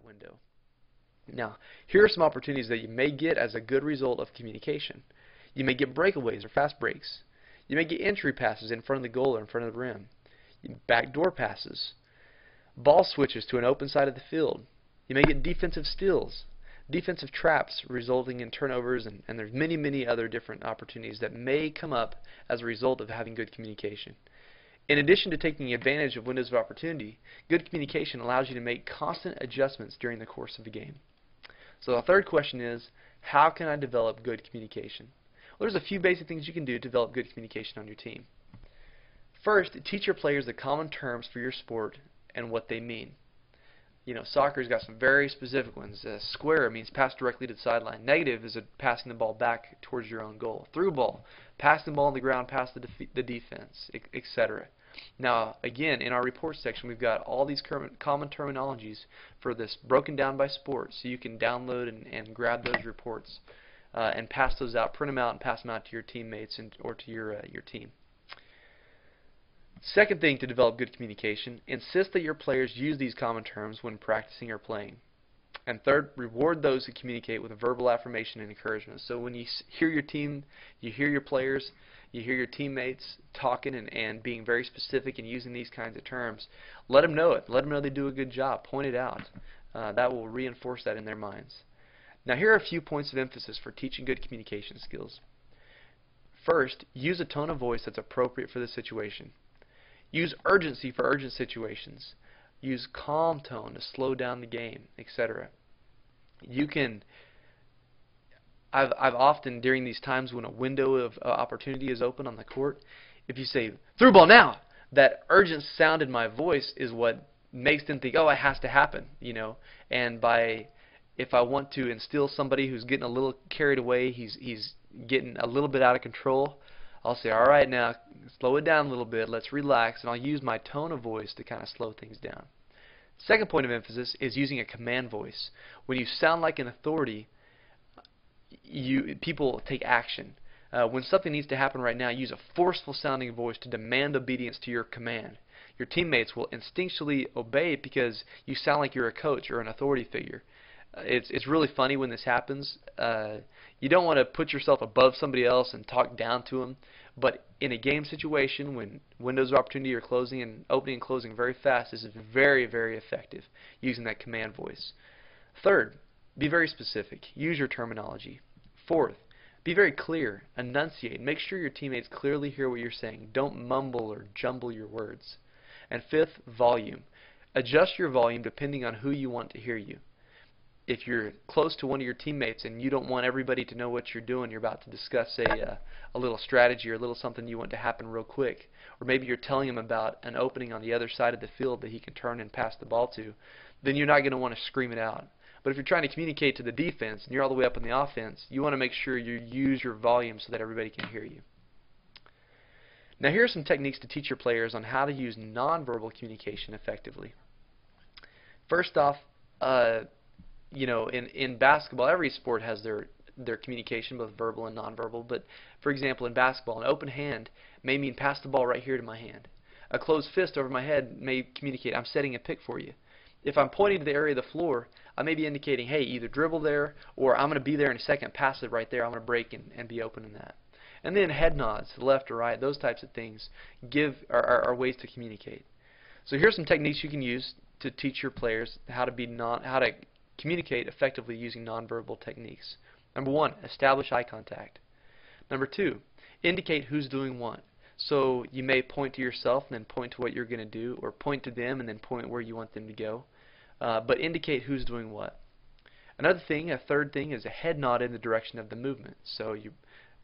that window. Now, here are some opportunities that you may get as a good result of communication. You may get breakaways or fast breaks. You may get entry passes in front of the goal or in front of the rim. Backdoor passes. Ball switches to an open side of the field. You may get defensive steals, defensive traps resulting in turnovers, and, and there's many, many other different opportunities that may come up as a result of having good communication. In addition to taking advantage of windows of opportunity, good communication allows you to make constant adjustments during the course of the game. So the third question is, how can I develop good communication? Well, there's a few basic things you can do to develop good communication on your team. First, teach your players the common terms for your sport and what they mean. You know, soccer's got some very specific ones. Uh, square means pass directly to the sideline. Negative is passing the ball back towards your own goal. Through ball, pass the ball on the ground past the, the defense, etc. Now, again, in our report section, we've got all these common terminologies for this broken down by sport, so you can download and, and grab those reports uh, and pass those out, print them out, and pass them out to your teammates and or to your uh, your team. Second thing to develop good communication, insist that your players use these common terms when practicing or playing. And third, reward those who communicate with a verbal affirmation and encouragement. So when you hear your team, you hear your players, you hear your teammates talking and, and being very specific and using these kinds of terms, let them know it. Let them know they do a good job. Point it out. Uh, that will reinforce that in their minds. Now here are a few points of emphasis for teaching good communication skills. First, use a tone of voice that's appropriate for the situation. Use urgency for urgent situations. Use calm tone to slow down the game, etc. You can I've I've often during these times when a window of uh, opportunity is open on the court, if you say through ball now, that urgent sound in my voice is what makes them think, oh, it has to happen, you know. And by if I want to instill somebody who's getting a little carried away, he's he's getting a little bit out of control, I'll say, all right, now slow it down a little bit, let's relax, and I'll use my tone of voice to kind of slow things down. Second point of emphasis is using a command voice. When you sound like an authority, you people take action. Uh, when something needs to happen right now, use a forceful sounding voice to demand obedience to your command. Your teammates will instinctually obey because you sound like you're a coach or an authority figure. It's it's really funny when this happens. Uh, you don't want to put yourself above somebody else and talk down to them, but in a game situation when windows of opportunity are closing and opening and closing very fast, this is very very effective using that command voice. Third, be very specific. Use your terminology. Fourth, be very clear. Enunciate. Make sure your teammates clearly hear what you're saying. Don't mumble or jumble your words. And fifth, volume. Adjust your volume depending on who you want to hear you if you're close to one of your teammates and you don't want everybody to know what you're doing, you're about to discuss a uh, a little strategy or a little something you want to happen real quick, or maybe you're telling him about an opening on the other side of the field that he can turn and pass the ball to, then you're not going to want to scream it out. But if you're trying to communicate to the defense and you're all the way up in the offense, you want to make sure you use your volume so that everybody can hear you. Now here are some techniques to teach your players on how to use nonverbal communication effectively. First off, uh, you know, in in basketball, every sport has their their communication, both verbal and nonverbal. But for example, in basketball, an open hand may mean pass the ball right here to my hand. A closed fist over my head may communicate I'm setting a pick for you. If I'm pointing to the area of the floor, I may be indicating, hey, either dribble there or I'm going to be there in a second, pass it right there. I'm going to break and, and be open in that. And then head nods left or right, those types of things give are, are, are ways to communicate. So here's some techniques you can use to teach your players how to be non how to Communicate effectively using nonverbal techniques. Number one, establish eye contact. Number two, indicate who's doing what. So you may point to yourself and then point to what you're going to do, or point to them and then point where you want them to go. Uh, but indicate who's doing what. Another thing, a third thing, is a head nod in the direction of the movement. So you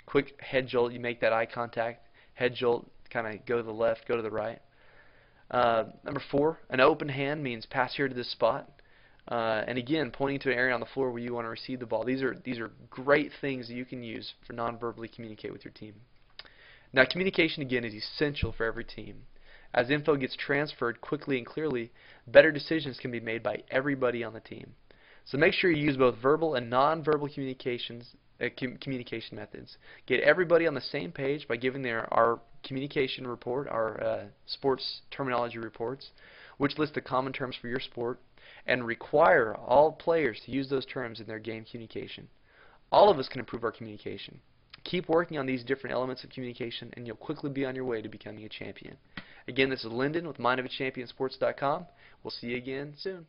quick head jolt, you make that eye contact, head jolt, kind of go to the left, go to the right. Uh, number four, an open hand means pass here to this spot. Uh, and again, pointing to an area on the floor where you want to receive the ball. These are these are great things that you can use for non-verbally communicate with your team. Now, communication again is essential for every team. As info gets transferred quickly and clearly, better decisions can be made by everybody on the team. So make sure you use both verbal and non-verbal communications uh, com communication methods. Get everybody on the same page by giving their our communication report, our uh, sports terminology reports, which list the common terms for your sport and require all players to use those terms in their game communication. All of us can improve our communication. Keep working on these different elements of communication and you'll quickly be on your way to becoming a champion. Again, this is Lyndon with MindOfAChampionSports.com. We'll see you again soon.